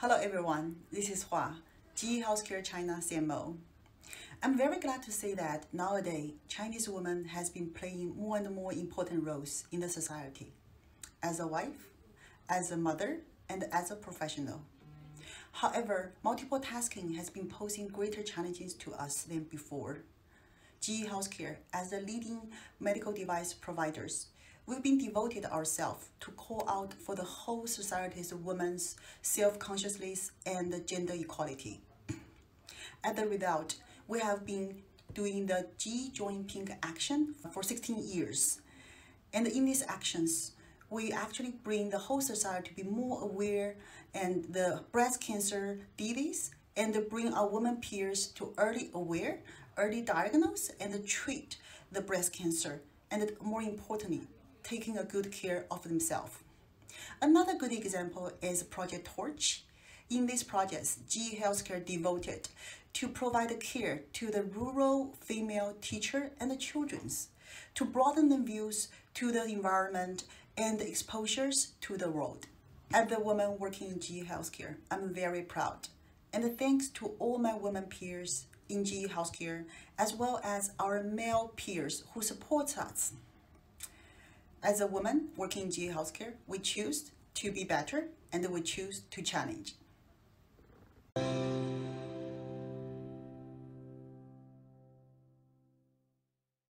Hello everyone, this is Hua, GE Healthcare China CMO. I'm very glad to say that nowadays, Chinese women has been playing more and more important roles in the society, as a wife, as a mother, and as a professional. However, multiple tasking has been posing greater challenges to us than before. GE Healthcare, as the leading medical device providers, we've been devoted ourselves to call out for the whole society's women's self-consciousness and gender equality. As a result, we have been doing the GE Join Pink action for 16 years. And in these actions, we actually bring the whole society to be more aware and the breast cancer disease and bring our women peers to early aware, early diagnose and treat the breast cancer and more importantly, taking a good care of themselves. Another good example is Project Torch. In this project, GE Healthcare devoted to provide care to the rural female teacher and the children's, to broaden the views to the environment and the exposures to the world. As the woman working in GE Healthcare, I'm very proud. And thanks to all my women peers in GE Healthcare, as well as our male peers who support us. As a woman working in GE Healthcare, we choose to be better and we choose to challenge.